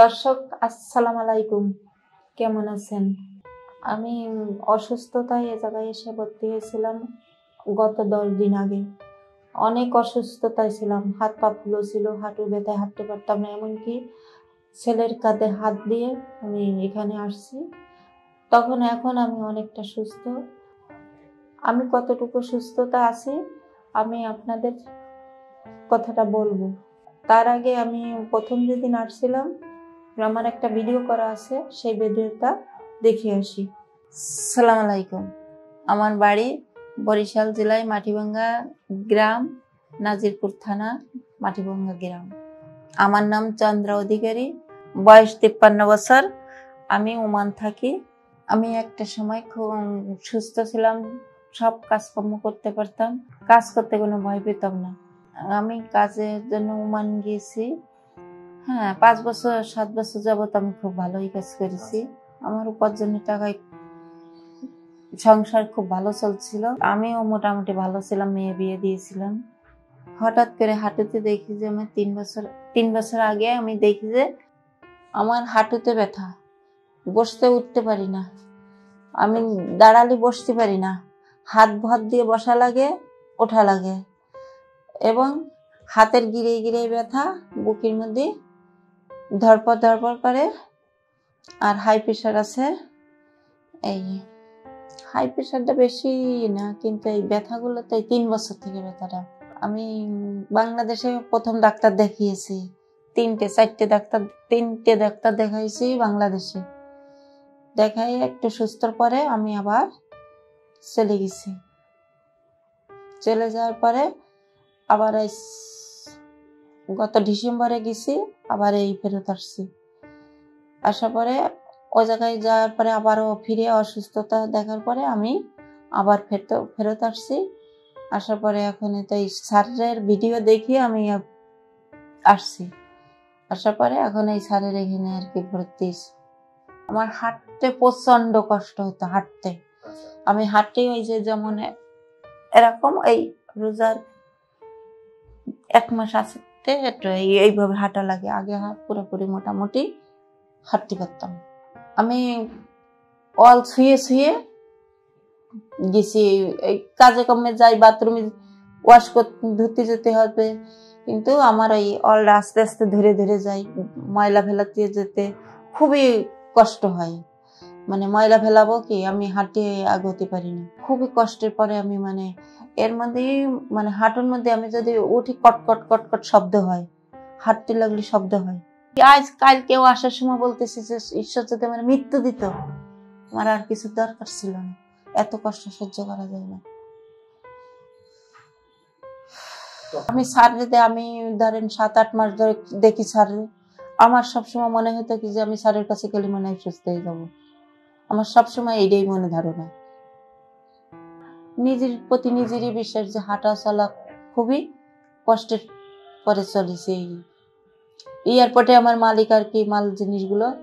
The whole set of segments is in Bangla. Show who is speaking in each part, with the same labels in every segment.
Speaker 1: দর্শক, আসসালাম আলাইকুম। কেমন আছেন? আমি অসুস্থতায় এ জায়গায় এসে ভর্তি হয়েছিলাম গত দশ দিন আগে। অনেক অসুস্থতায় ছিলাম। হাত পা ফুলো ছিল, হাঁটু ব্যথায় হাঁটতে পারতাম না। এমনকি ছেলের কাঁধে হাত দিয়ে আমি এখানে আসছি। তখন এখন আমি অনেকটা সুস্থ। আমি কতটুকু সুস্থতা আছি, আমি আপনাদের কথাটা বলব। তার আগে আমি প্রথম যেদিন আসছিলাম আমার একটা ভিডিও করা আছে, সেই ভিডিওটা দেখে আসি। সালাম আলাইকুম। আমার বাড়ি বরিশাল জেলায় মাটিভাঙ্গা গ্রাম, নাজিরপুর থানা, মাটিভাঙ্গা গ্রাম। আমার নাম চন্দ্রা অধিকারী, বয়স তিপ্পান্ন বছর। আমি ওমান থাকি। আমি একটা সময় খুব সুস্থ ছিলাম, সব কাজকর্ম করতে পারতাম। কাজ করতে কোনো ভয় পেতাম না। আমি কাজের জন্য ওমান গিয়েছি। হ্যাঁ পাঁচ বছর, সাত বছর যাবত আমি খুব ভালোই কাজ করেছি। আমার উপার্জনের টাকায় সংসার খুব ভালো চলছিল। আমিও মোটামুটি ভালো ছিলাম, মেয়ে বিয়ে দিয়েছিলাম। হঠাৎ করে হাঁটুতে দেখি যে আমি তিন বছর তিন বছর আগে আমি দেখি যে আমার হাঁটুতে ব্যথা। বসতে উঠতে পারি না। আমি দাঁড়ালে বসতে পারি না। হাত ভর দিয়ে বসা লাগে, ওঠা লাগে। এবং হাতের গিরে গিরে ব্যথা, বুকের মধ্যে ধরপর ধরপর করে। আর হাই প্রেশার আছে। এই হাই প্রেশারটা বেশি না, কিন্তু এই ব্যথাগুলো তো তিন বছর থেকে ব্যথাটা। আমি বাংলাদেশে প্রথম ডাক্তার দেখিয়েছি। তিনটে, চারটে ডাক্তার, তিনটে ডাক্তার দেখাইছি বাংলাদেশে। দেখাই একটু সুস্থর পরে আমি আবার চলে গেছি। চলে যাওয়ার পরে আবার এই গত ডিসেম্বরে গেছি আবার এই ফেরত আসছি। আসার পরে ওই জায়গায় যাওয়ার পরে আবারও ফিরে অসুস্থতা দেখার পরে আমি আবার ফেরত ফেরত আসছি। আসার পরে এখন তো এই স্যারের ভিডিও দেখিয়ে আমি আসছি। আসার পরে এখন এই স্যারের এখানে আর কি ভর্তি আমার হাঁটতে প্রচণ্ড কষ্ট হতো হাঁটতে। আমি হাঁটতে ওই যে যেমন এরকম এই রোজার এক মাস আসতে একটু এইভাবে হাঁটা লাগে। আগে পুরোপুরি মোটামুটি হাঁটতে পারতাম। আমি অল শুয়ে শুয়ে গেছি, এই কাজে কমে যাই, বাথরুমে ওয়াশ করতে ধুতে যেতে হবে। কিন্তু আমার এই অলটা আস্তে আস্তে ধরে ধরে যাই, ময়লা ফেলাতে যেতে খুবই কষ্ট হয়। মানে ময়লা ফেলাবো কি? আমি হাঁটিয়ে আগতে পারি না। খুবই কষ্টের পরে আমি মানে এর মধ্যে মানে হাঁটুর মধ্যে আমি যদি উঠি কট কট কট কট শব্দ হয়। হাঁটতে লাগলে শব্দ হয়। আজ কাল কেউ আসার সময় বলতেছি যে, ঈশ্বর যদি আমার মৃত্যু দিত, আমার আর কিছু দরকার ছিল না। এত কষ্ট সহ্য করা যায় না। আমি স্যারে আমি ধরেন সাত আট মাস ধরে দেখি স্যারে আমার সবসময় মনে হতো কি যে আমি স্যারের কাছে গেলে মনে হয় সুস্থ হয়ে যাব। আমার সবসময় এইটাই মনে ধারণা। নিজের প্রতি নিজেরই বিশ্বাস যে হাঁটা চলা খুবই কষ্টের পরে চলেছে এই এয়ারপোর্টে আমার মালিক আর কি মাল জিনিসগুলো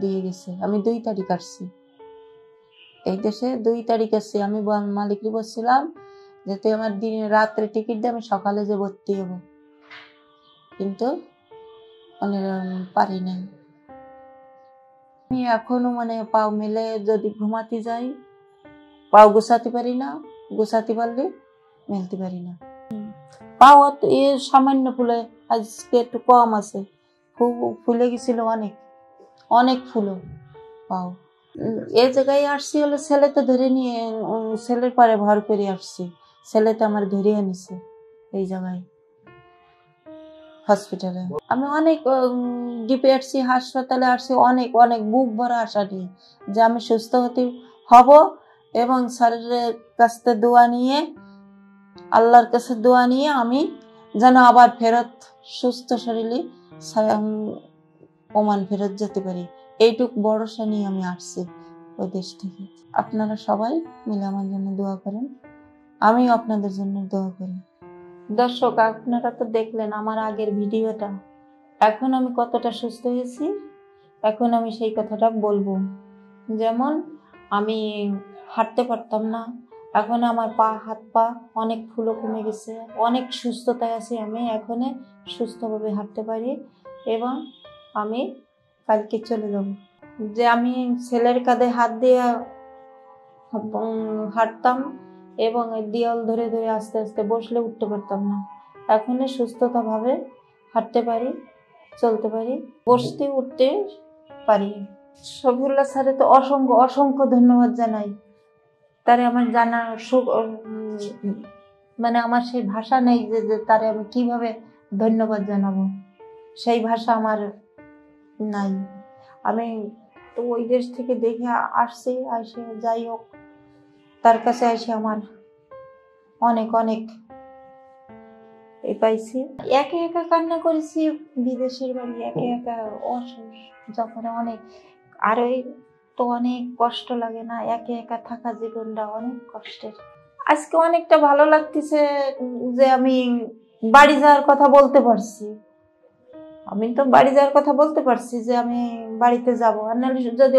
Speaker 1: দিয়ে গেছে। আমি দুই তারিখ আসছি। এই দেশে দুই তারিখ আসছি। আমি মালিককে বলছিলাম যে, তুই আমার দিন রাত্রে টিকিট দিয়ে আমি সকালে যে ভর্তি হব। কিন্তু মানে পারি নাই। আমি এখনও মানে পাও মেলে যদি ঘুমাতে যাই, পাও গোছাতে পারি না, গোছাতে পারলে মেলতে পারি না। পাও এ সামান্য ফুলে, আজকে একটু কম আছে খুব ফুলে গেছিল অনেক অনেক ফুলো পাও। এ জায়গায় আসছি হলে ছেলেতে ধরে নিয়ে ছেলের পরে ভর করে আসছি ছেলেতে আমার ধরে আনিছে এই জায়গায়। হসপিটালে আমি অনেক ডিপে আসছি, হাসপাতালে আসছি, অনেক অনেক বুক ভরা আশা নিয়ে যে আমি সুস্থ হতে হব এবং শরীরের কাছ দোয়া নিয়ে, আল্লাহর কাছে দোয়া নিয়ে আমি যেন আবার ফেরত সুস্থ শরীরে ওমান ফেরত যেতে পারি। এইটুক ভরসা নিয়ে আমি আসছি ওই দেশ থেকে। আপনারা সবাই মিলে আমার জন্য দোয়া করেন। আমিও আপনাদের জন্য দোয়া করি। দর্শক, আপনারা তো দেখলেন আমার আগের ভিডিওটা। এখন আমি কতটা সুস্থ হয়েছি? এখন আমি সেই কথাটা বলব। যেমন, আমি হাঁটতে পারতাম না। এখন আমার পা, হাত, পা অনেক ফুলো কমে গেছে। অনেক সুস্থতায় আছি আমি। এখনে সুস্থভাবে হাঁটতে পারি এবং আমি কালকে চলে যাব। যে আমি ছেলের কাঁধে হাত দিয়ে হাঁটতাম এবং দেয়াল ধরে ধরে আস্তে আস্তে বসলে উঠতে পারতাম না। এখন সুস্থতা ভাবে হাঁটতে পারি, চলতে পারি, বসতে উঠতে পারি। শফিউল্লাহ স্যারে তো অসংখ্য অসংখ্য ধন্যবাদ জানাই। তারে আমার জানা সুখ মানে আমার সেই ভাষা নেই যে যে তারে আমি কীভাবে ধন্যবাদ জানাব। সেই ভাষা আমার নাই। আমি তো ওই দেশ থেকে দেখে আসছি, আসে, যাই হোক। তার কাছে এসে আমার। অনেক অনেক। এ পাইছি। একে একা কান্না করেছি, বিদেশের বাড়ি একে একা অসুস, যখন অনেক। আর ওই তো অনেক কষ্ট লাগে না, একে একা থাকা জীবনটা অনেক কষ্টের। আজকে অনেকটা ভালো লাগতেছে যে আমি বাড়ি যাওয়ার কথা বলতে পারছি। আমি তো বাড়ি যাওয়ার কথা বলতে পারছি যে আমি বাড়িতে যাব। আর নাহলে যদি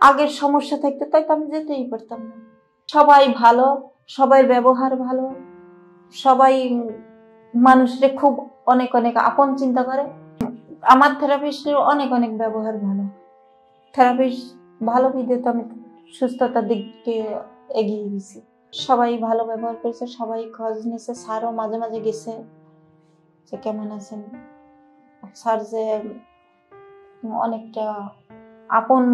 Speaker 1: আগের সমস্যা থাকতো তাই তো আমি যেতেই পারতাম না। সবাই ভালো, সবাই ব্যবহার ভালো, সবাই মানুষের খুব অনেক অনেক আপন চিন্তা করে। আমার থেরাপিস্টের অনেক অনেক ব্যবহার ভালো। থেরাপিস্ট ভালো তো আমি সুস্থতার দিকে এগিয়ে গেছি। সবাই ভালো ব্যবহার করেছে, সবাই খোঁজ নিয়েছে। স্যারও মাঝে মাঝে গেছে যে কেমন আছেন? স্যার যে অনেকটা আপন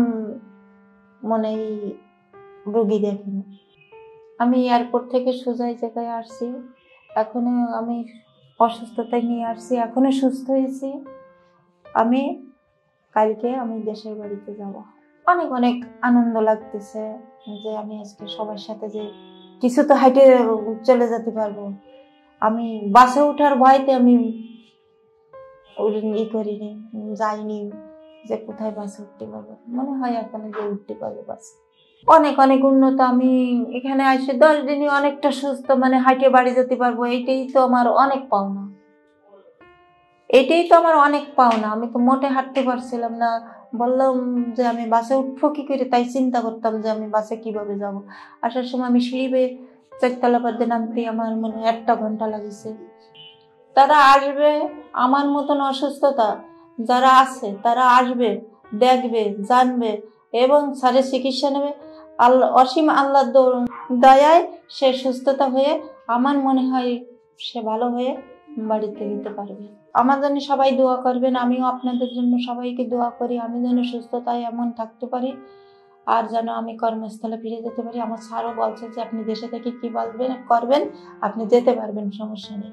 Speaker 1: মনেই রুগী দেখেন। আমি এয়ারপোর্ট থেকে সোজা এই জায়গায় আসছি। এখনও আমি অসুস্থতায় নিয়ে আসছি, এখনও সুস্থ হয়েছি। আমি কালকে আমি দেশের বাড়িতে যাব। অনেক অনেক আনন্দ লাগতেছে যে আমি আজকে সবার সাথে যে কিছু তো হাইটে চলে যেতে পারব। আমি বাসে ওঠার ভয়তে আমি ই করিনি, যাইনি যে কোথায় বাসে উঠতে পারব। মনে হয় এখন যে উঠতে পারব বাসে। অনেক অনেক উন্নত। আমি এখানে আসে দশ দিনই অনেকটা সুস্থ মানে হাঁটে বাড়ি যেতে পারব, এইটাই তো আমার অনেক পাওনা। এটাই তো আমার অনেক পাওনা। আমি তো মোটে হাঁটতে পারছিলাম না। বললাম যে আমি বাসে উঠবো কি করে? তাই চিন্তা করতাম যে আমি বাসে কীভাবে যাব। আসার সময় আমি সিঁড়ি বেয়ে চারতলা পর্যন্ত নামতে আমার মনে একটা ঘণ্টা লাগেছে। তারা আসবে আমার মতন অসুস্থতা যারা আছে, তারা আসবে, দেখবে, জানবে এবং স্যারের চিকিৎসা নেবে। আল্লাহ অসীম আল্লাহ দয়ায় সে সুস্থতা হয়ে, আমার মনে হয় সে ভালো হয়ে বাড়িতে দিতে পারবে। আমার জন্য সবাই দোয়া করবেন, আমিও আপনাদের জন্য সবাইকে দোয়া করি, আমি যেন সুস্থতায় এমন থাকতে পারি, আর যেন আমি কর্মস্থলে ফিরে যেতে পারি। আমার স্যারও বলছে যে, আপনি দেশে থেকে কি বলবেন, করবেন, আপনি যেতে পারবেন, সমস্যা নেই।